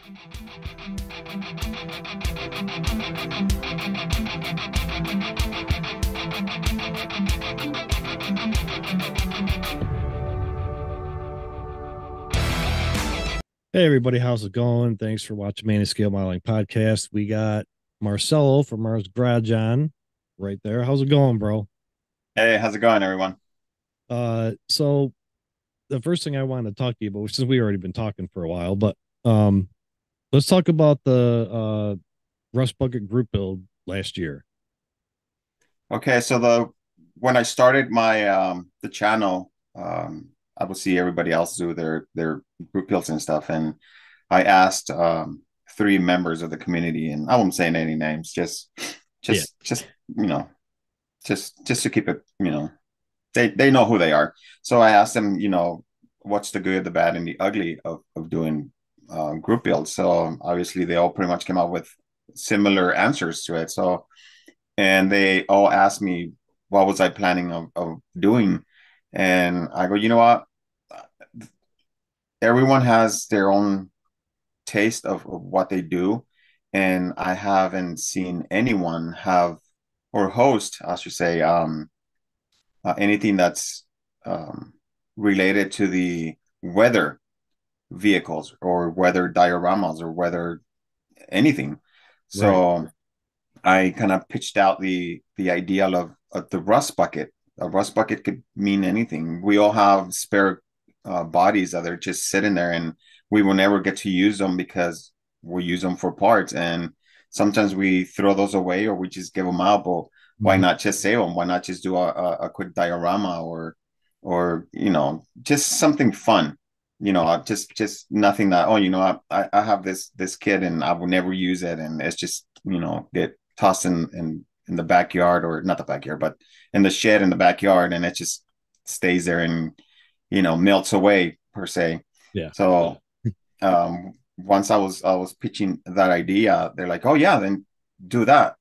Hey everybody, how's it going? Thanks for watching Manny Scale Modeling Podcast. We got Marcelo from Mars Garage on right there. How's it going, bro? Hey, how's it going, everyone? Uh, so the first thing I wanted to talk to you about, which since we already been talking for a while, but um, let's talk about the uh Rust Bucket group build last year. Okay, so the when I started my um the channel, um, I would see everybody else do their their group builds and stuff, and I asked um three members of the community, and I won't say any names, just just yeah. just you know, just just to keep it, you know, they they know who they are. So I asked them, you know, what's the good, the bad, and the ugly of of doing uh, group builds. So obviously, they all pretty much came up with similar answers to it. So, and they all asked me what was I planning of, of doing, and I go, you know what, everyone has their own taste of, of what they do, and I haven't seen anyone have or host, I should say, um, uh, anything that's um, related to the weather vehicles or weather dioramas or weather anything. So right. I kind of pitched out the the idea of, of the rust bucket. A rust bucket could mean anything. We all have spare uh, bodies that are just sitting there, and we will never get to use them because we use them for parts. And sometimes we throw those away, or we just give them out. But why mm-hmm. not just save them? Why not just do a, a, a quick diorama or or you know just something fun you know just just nothing that oh you know I, I have this this kid and i will never use it. And it's just you know get tossed in in in the backyard or not the backyard but in the shed in the backyard and it just stays there and you know melts away per se. Yeah. So um once i was i was pitching that idea they're like oh yeah then do that.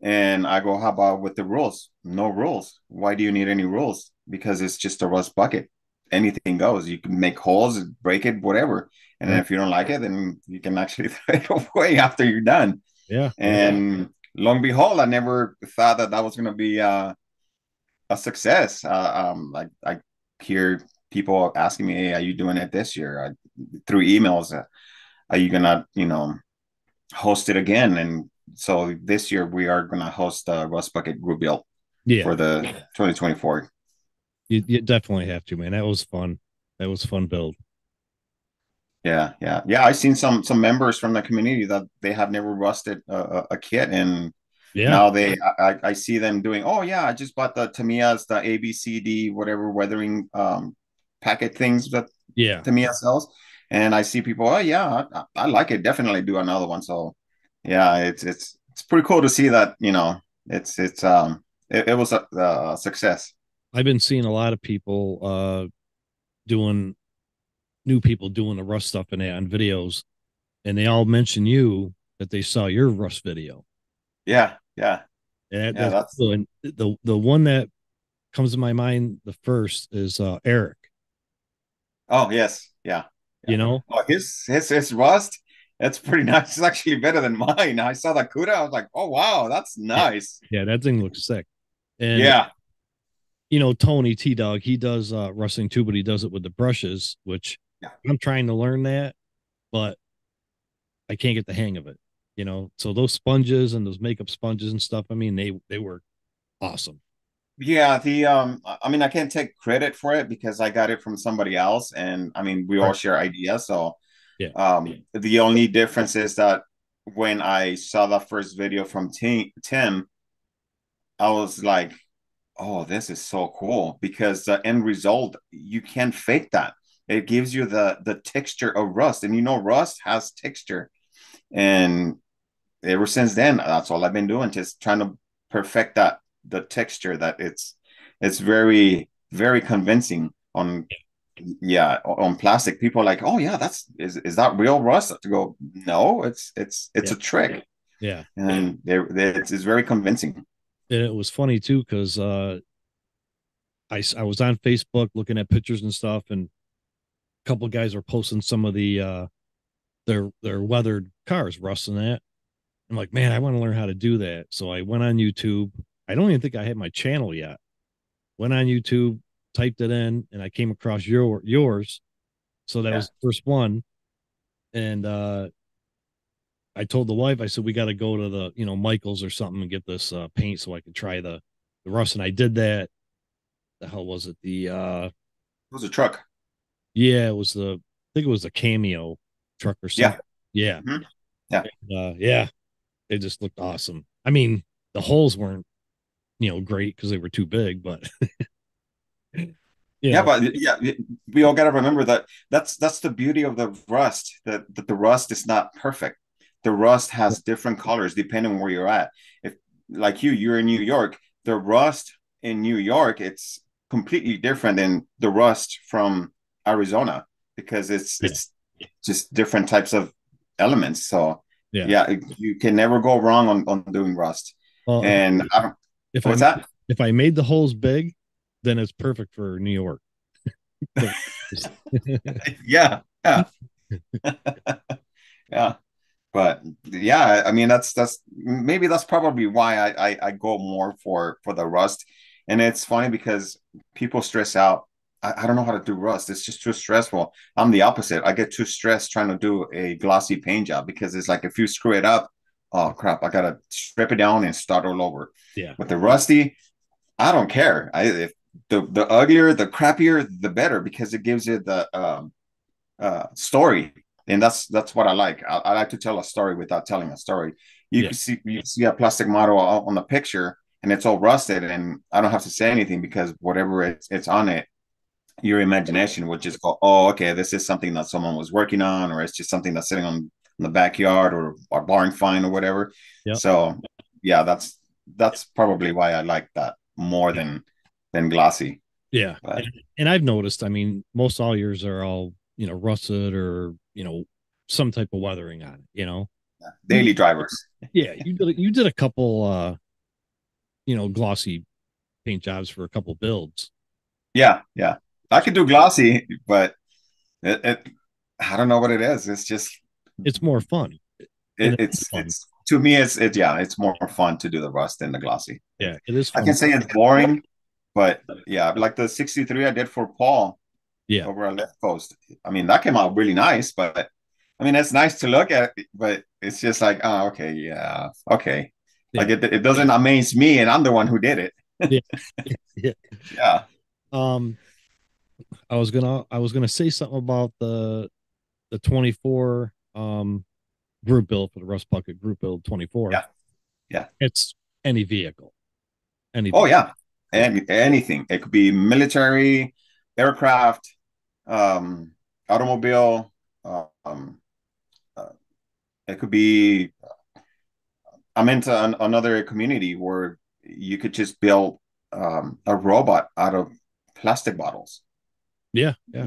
And i go how about with the rules? No rules. Why do you need any rules? Because it's just a rust bucket anything goes. You can make holes, break it, whatever. And if you don't like it, then you can actually throw it away after you're done. Yeah. And long behold, I never thought that that was going to be uh, a success. Uh, um, like I hear people asking me, "Hey, are you doing it this year?" I, through emails, uh, are you gonna, you know, host it again? And so this year we are gonna host the Rust Bucket Group Build yeah. for the 2024 you, you definitely have to, man. That was fun. That was fun build. Yeah, yeah, yeah. I've seen some some members from the community that they have never rusted a, a kit, and yeah, now they I, I see them doing. Oh yeah, I just bought the Tamiya's the ABCD whatever weathering um packet things that yeah Tamiya sells, and I see people. Oh yeah, I, I like it. Definitely do another one. So yeah, it's it's it's pretty cool to see that. You know, it's it's um it, it was a, a success. I've been seeing a lot of people uh doing new people doing the rust stuff and on videos, and they all mention you that they saw your rust video. Yeah, yeah. And yeah, that's, cool. And the the one that comes to my mind the first is uh Eric. Oh yes, yeah. yeah. You know, oh, his his his rust. That's pretty nice. It's actually better than mine. I saw the Cuda. I was like, oh wow, that's nice. Yeah, yeah that thing looks sick. And yeah, you know, Tony T Dog, he does uh rusting too, but he does it with the brushes, which yeah. I'm trying to learn that, but I can't get the hang of it. You know, so those sponges and those makeup sponges and stuff, I mean, they they work awesome. Yeah, the um I mean I can't take credit for it because I got it from somebody else and I mean we all share ideas. So yeah. Um the only difference is that when I saw the first video from Tim I was like, oh, this is so cool because the end result, you can't fake that. It gives you the the texture of rust. And you know, rust has texture. And ever since then, that's all I've been doing, just trying to perfect that the texture that it's it's very, very convincing on yeah on plastic people like oh yeah that's is, is that real rust to go no it's it's it's yeah. a trick yeah and they, they, it's, it's very convincing and it was funny too because uh, I I was on Facebook looking at pictures and stuff, and a couple guys were posting some of the uh, their their weathered cars, rusting that. I'm like, man, I want to learn how to do that. So I went on YouTube. I don't even think I had my channel yet. Went on YouTube, typed it in, and I came across your yours. So that yeah. was the first one. And uh I told the wife, I said, we got to go to the, you know, Michaels or something and get this uh, paint so I can try the, the rust. And I did that. The hell was it? The, uh, it was a truck. Yeah. It was the, I think it was a cameo truck or something. Yeah. Yeah. Mm-hmm. Yeah. And, uh, yeah. It just looked awesome. I mean, the holes weren't, you know, great because they were too big, but yeah. yeah, but yeah, we all got to remember that that's that's the beauty of the rust that, that the rust is not perfect the rust has different colors depending on where you're at. If like you, you're in New York, the rust in New York, it's completely different than the rust from Arizona because it's yeah. it's just different types of elements. So yeah, yeah you can never go wrong on, on doing rust. Well, and I don't, if what's I, that? If I made the holes big, then it's perfect for New York. yeah, yeah, yeah but yeah i mean that's that's maybe that's probably why I, I, I go more for for the rust. And it's funny because people stress out. I, I, don't know how to do rust. It's just too stressful. I'm the opposite. I get too stressed trying to do a glossy paint job because it's like if you screw it up oh crap i gotta strip it down and start all over. Yeah. With the rusty i don't care. I if the the uglier the crappier the better because it gives you the um uh story and that's that's what I like. I, I, like to tell a story without telling a story. You yeah. can see you see a plastic model on the picture, and it's all rusted, and I don't have to say anything because whatever it's, it's on it, your imagination would just go, "Oh, okay, this is something that someone was working on, or it's just something that's sitting on in the backyard or a barn find or whatever." So, yeah, that's that's probably why I like that more than than glossy. Yeah, and, and I've noticed. I mean, most all yours are all you know rusted or you know some type of weathering on it you know? Yeah, daily drivers. Yeah you did you did a couple uh you know glossy paint jobs for a couple builds. Yeah yeah. I could do glossy but it, it i don't know what it is. It's just it's more fun. It, it's fun. it's to me it's it yeah it's more fun to do the rust than the glossy. Yeah it is fun. i can say it's boring but yeah like the 63 i did for paul yeah over a left post. I mean, that came out really nice, but I mean, it's nice to look at, but it's just like, oh, okay, yeah, okay. Yeah. Like it, it doesn't amaze me, and I'm the one who did it. yeah. yeah, yeah. Um, I was gonna, I was gonna say something about the, the 24 um group build for the Rust Bucket group build 24. Yeah, yeah. It's any vehicle. Any. Oh yeah, any anything. It could be military, aircraft, um, automobile. Um, uh, it could be. I'm into an, another community where you could just build um, a robot out of plastic bottles. Yeah, yeah,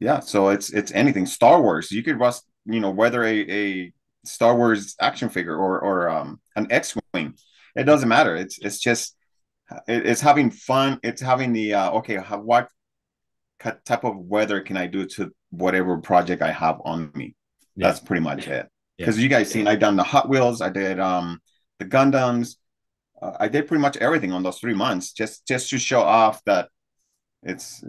yeah. So it's it's anything. Star Wars. You could rust. You know, whether a a Star Wars action figure or or um, an X wing, it doesn't matter. It's it's just it's having fun. It's having the uh, okay. What type of weather can I do to whatever project I have on me? Yeah. That's pretty much it. Because yeah. you guys seen, I done the Hot Wheels, I did um the Gundams, uh, I did pretty much everything on those three months, just just to show off that it's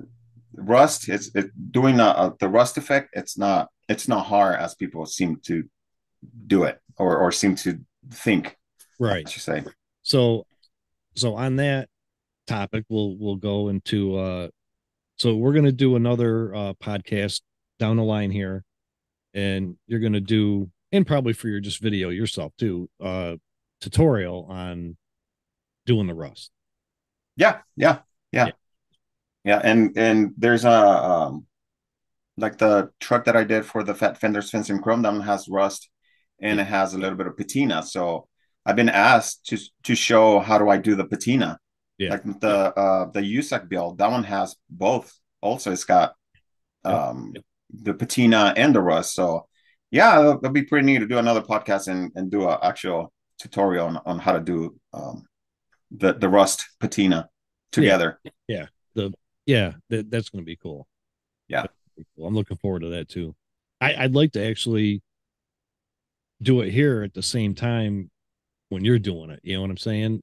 rust. It's it, doing a, a, the rust effect. It's not it's not hard as people seem to do it or or seem to think. Right. You say. So so on that topic, we'll we'll go into uh so we're going to do another uh, podcast down the line here, and you're going to do, and probably for your just video yourself too, uh, tutorial on doing the rust. Yeah, yeah, yeah, yeah, yeah. And and there's a um, like the truck that I did for the Fat Fenders Fins and Chrome that has rust, and it has a little bit of patina. So I've been asked to to show how do I do the patina yeah. Like the uh the USAC build, that one has both. Also, it's got um the patina and the rust. So yeah, it'll, it'll, be pretty neat to do another podcast and, and do an actual tutorial on, on how to do um the the rust patina together. Yeah, yeah. the yeah that's gonna be cool. Yeah, cool. I'm looking forward to that too. I, I'd like to actually do it here at the same time when you're doing it. You know what I'm saying?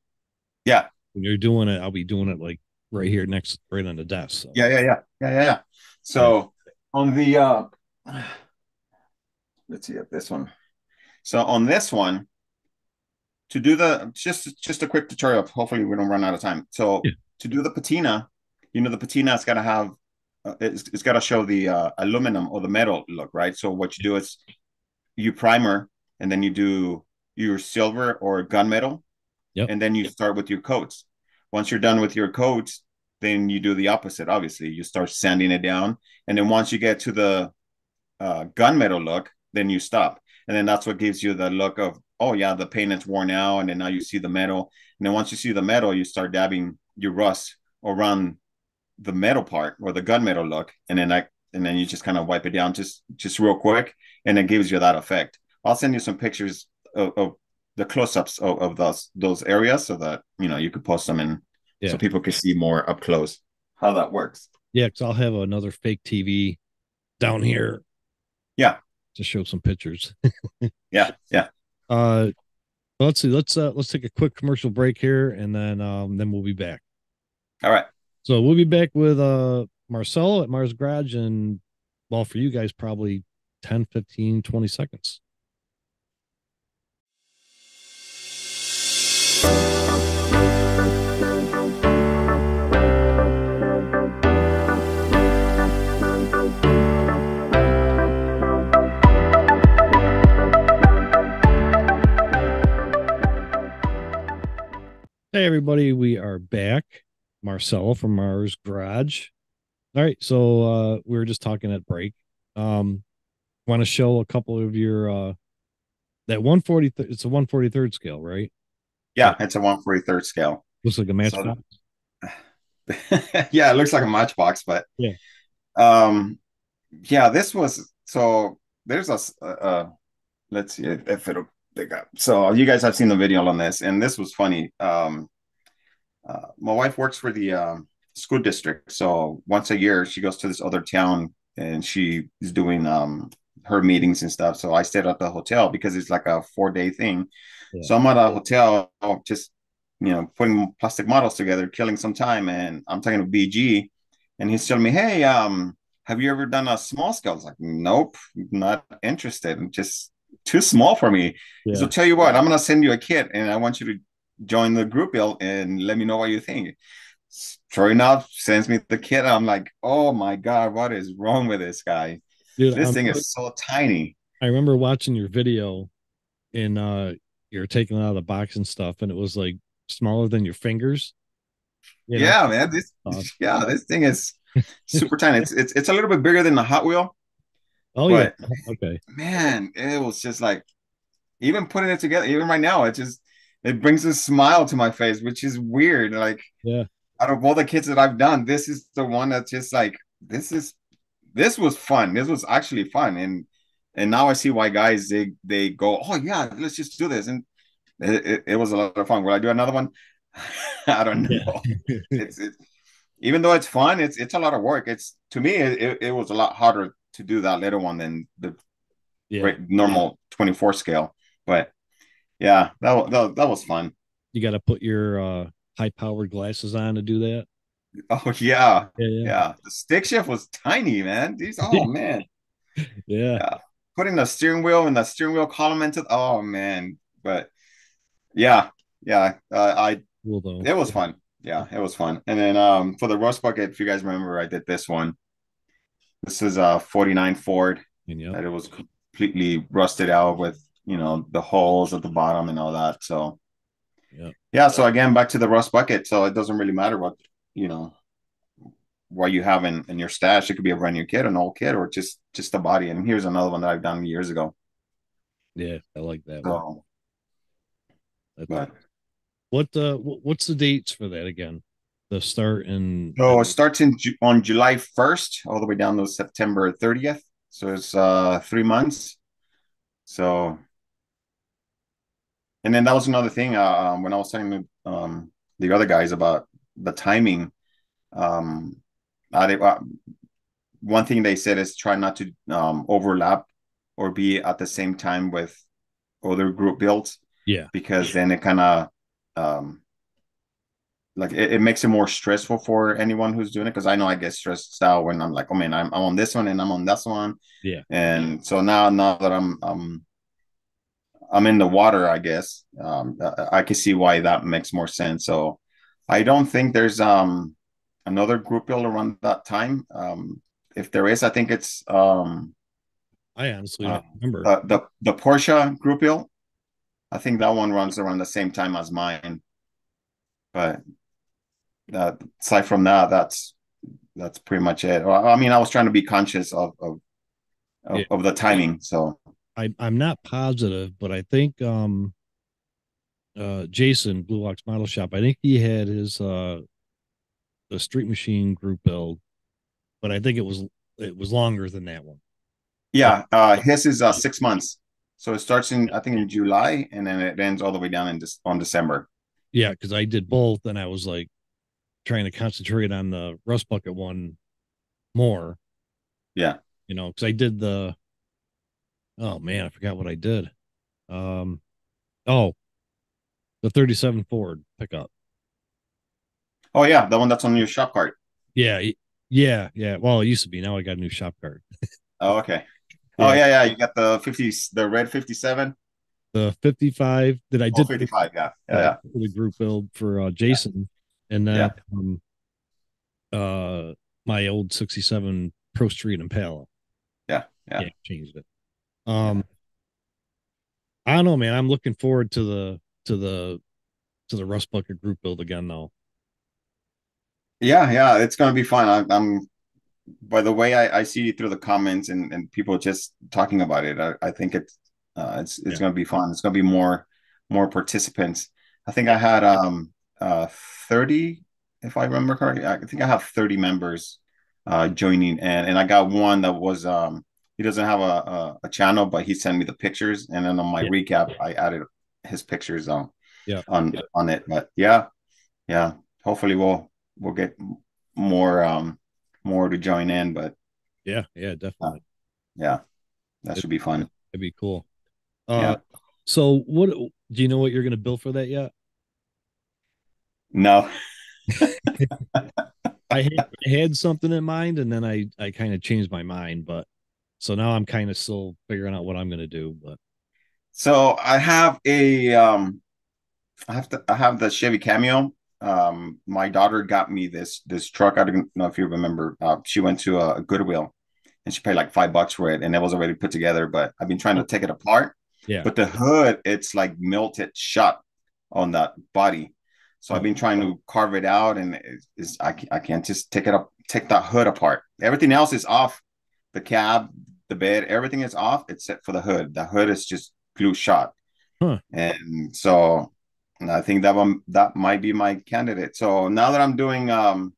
Yeah. When you're doing it, I'll be doing it like right here next, right on the desk. So. Yeah, yeah, yeah, yeah, yeah, yeah. So on the uh let's see this one. So on this one, to do the just just a quick tutorial. Hopefully, we don't run out of time. So yeah. to do the patina, you know, the patina is got to have uh, it's, it's got to show the uh, aluminum or the metal look, right? So what you do is you primer, and then you do your silver or gunmetal, yep. and then you start with your coats. Once you're done with your coats, then you do the opposite. Obviously, you start sanding it down, and then once you get to the uh, gunmetal look, then you stop, and then that's what gives you the look of oh yeah, the paint is worn out, and then now you see the metal, and then once you see the metal, you start dabbing your rust around the metal part or the gunmetal look, and then I and then you just kind of wipe it down just just real quick, and it gives you that effect. I'll send you some pictures of, of the close-ups of, of, those those areas so that you know you could post them in yeah. so people could see more up close how that works. Yeah, because I'll have another fake TV down here. Yeah, to show some pictures. yeah, yeah. Uh, let's see. Let's uh let's take a quick commercial break here, and then um then we'll be back. All right. So we'll be back with uh Marcelo at Mars Garage, and well, for you guys, probably 10, 15, 20 seconds. Hey, everybody, we are back. Marcelo from Mars Garage. All right, so uh, we were just talking at break. Um, want to show a couple of your uh, that 140 th- it's a 143rd scale, right? Yeah, it's a 143rd scale. Looks like a matchbox. So, yeah, it looks like a matchbox, but yeah. Um, yeah, this was so there's a uh, let's see if it'll they got so you guys have seen the video on this and this was funny um uh, my wife works for the um, school district so once a year she goes to this other town and she is doing um her meetings and stuff so i stayed at the hotel because it's like a four day thing yeah. so i'm at a hotel just you know putting plastic models together killing some time and i'm talking to bg and he's telling me hey um have you ever done a small scale? I was like, nope, not interested. I'm just too small for me. Yeah. So tell you what, I'm gonna send you a kit, and I want you to join the group bill and let me know what you think. Sure enough, sends me the kit. I'm like, oh my god, what is wrong with this guy? Dude, this I'm, thing is so tiny. I remember watching your video, and uh, you're taking out of the box and stuff, and it was like smaller than your fingers. You know? Yeah, man. This yeah, this thing is super tiny. It's, it's it's a little bit bigger than the Hot Wheel. Oh but, yeah. Okay. Man, it was just like even putting it together, even right now, it just it brings a smile to my face, which is weird. Like, yeah, out of all the kids that I've done, this is the one that's just like this is this was fun. This was actually fun, and and now I see why guys they they go, oh yeah, let's just do this, and it, it, it was a lot of fun. Will I do another one? I don't know. Yeah. it's, it's even though it's fun, it's it's a lot of work. It's to me, it, it was a lot harder to do that little one than the yeah. normal 24 scale. But yeah, that, that, that was fun. You got to put your uh, high powered glasses on to do that. Oh yeah. Yeah, yeah. yeah. The stick shift was tiny, man. These oh man. yeah. yeah. Putting the steering wheel and the steering wheel column into oh man. But yeah, yeah. Uh, I it was fun. Yeah, it was fun. And then um for the rust bucket, if you guys remember, I did this one. This is a 49 Ford. Yep. That it was completely rusted out with, you know, the holes at the bottom and all that. So yeah. Yeah. So again, back to the rust bucket. So it doesn't really matter what, you know, what you have in, in your stash. It could be a brand new kit, an old kit, or just just a body. And here's another one that I've done years ago. Yeah, I like that. So, but, what uh what's the dates for that again? The start in oh it starts in on july 1st all the way down to september 30th so it's uh three months so and then that was another thing uh, um, when i was telling the, um, the other guys about the timing um I, uh, one thing they said is try not to um, overlap or be at the same time with other group builds. Yeah. Because then it kind of um like it, it, makes it more stressful for anyone who's doing it because I know I get stressed out when I'm like, oh man, I'm, I'm on this one and I'm on this one. Yeah. And so now now that I'm I'm I'm in the water, I guess um, I can see why that makes more sense. So I don't think there's um another group build around that time. Um, if there is, I think it's um I honestly uh, remember uh, the the Porsche group build. I think that one runs around the same time as mine. But uh, aside from that, that's that's pretty much it. I mean, I was trying to be conscious of of of, yeah. of the timing. So I I'm not positive, but I think um uh Jason Blue Ox Model Shop, I think he had his uh the Street Machine group build, but I think it was it was longer than that one. Yeah, uh his is uh six months. So it starts in I think in July and then it ends all the way down in this on December. Yeah, because I did both and I was like, trying to concentrate on the rust bucket one more. Yeah. You know, because I did the oh man, I forgot what I did. Um oh the 37 Ford pickup. Oh yeah, the one that's on your shop cart. Yeah, yeah, yeah. Well, it used to be. Now I got a new shop cart. oh, okay. Yeah. Oh yeah, yeah. You got the 50s, the red 57. The 55 that I did. Oh, 55, yeah. Yeah, yeah. The group build for uh, Jason and then yeah. um, uh, my old '67 Pro Street Impala. Yeah, yeah, yeah changed it. Um, I don't know, man. I'm looking forward to the to the to the Rust Bucket group build again, though. Yeah, yeah, it's gonna be fun. I, am by the way I, I see through the comments and, and people just talking about it. I, I think it's uh, it's it's yeah. gonna be fun. It's gonna be more more participants. I think I had um uh 30, if I remember correctly. I think I have 30 members uh, joining, and and I got one that was um he doesn't have a, a, a channel, but he sent me the pictures, and then on my yeah. recap, I added his pictures on yeah on yeah. on it. But yeah, yeah, hopefully we'll we'll get more um more to join in. But yeah, yeah, definitely. Uh, yeah, that should be fun. It'd be cool. Uh, yeah. So, what do you know? What you're going to build for that yet? No. I, had, I had something in mind and then I, I kind of changed my mind, but so now I'm kind of still figuring out what I'm going to do, but so I have a, um, I have to, I have the Chevy Cameo. Um, my daughter got me this, this truck. I don't know if you remember, uh, she went to a Goodwill and she paid like five bucks for it and it was already put together, but I've been trying to take it apart. Yeah. But the hood, it's like melted shut on that body. So I've been trying to carve it out, and it's, I, I can't just take it up, take that hood apart. Everything else is off. The cab, the bed, everything is off except for the hood. The hood is just glue shot, huh. and so and I think that one that might be my candidate. So now that I'm doing um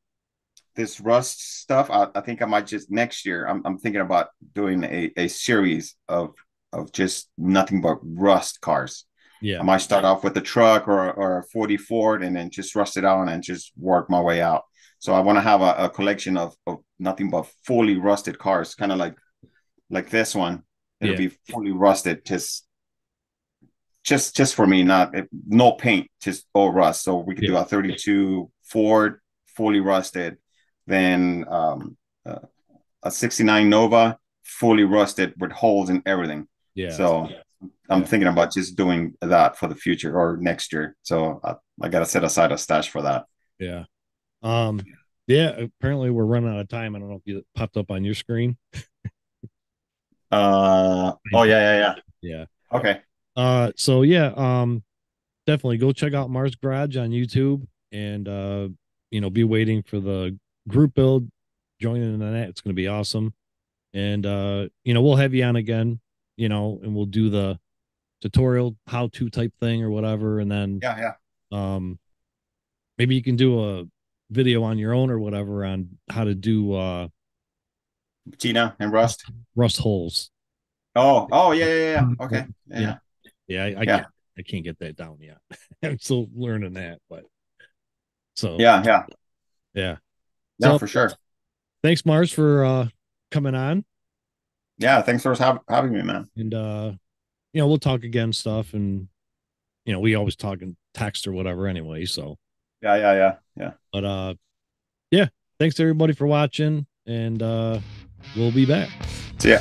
this rust stuff, I, I think I might just next year. I'm, I'm thinking about doing a, a series of of just nothing but rust cars. Yeah. I might start off with a truck or, or a 40 Ford and then just rust it out and just work my way out. So I want to have a, a collection of, of nothing but fully rusted cars, kind of like like this one. It'll yeah. be fully rusted, just just just for me, not no paint, just all rust. So we could yeah. do a 32 Ford fully rusted, then um, uh, a 69 Nova fully rusted with holes and everything. Yeah. So yeah. I'm thinking about just doing that for the future or next year. So I, I got to set aside a stash for that. Yeah. Um. Yeah. Apparently, we're running out of time. I don't know if you popped up on your screen. uh. Oh yeah. Yeah. Yeah. Yeah. Okay. Uh. So yeah. Um. Definitely go check out Mars Garage on YouTube and uh, you know, be waiting for the group build. Joining in on that. It's going to be awesome. And uh, you know, we'll have you on again. You know, and we'll do the tutorial how to type thing or whatever and then yeah yeah um maybe you can do a video on your own or whatever on how to do uh Tina and Rust Rust holes. Oh, oh yeah, yeah, yeah. Okay. Yeah. Yeah, yeah I, I yeah. can't I can't get that down yet. I'm still learning that, but so yeah, yeah. Yeah. Yeah, so, for sure. Thanks, Mars, for uh coming on. Yeah, thanks for having me, man. And uh you know, we'll talk again stuff and you know, we always talk in text or whatever anyway. So yeah, yeah, yeah, yeah. But uh yeah, thanks everybody for watching and uh we'll be back. See ya.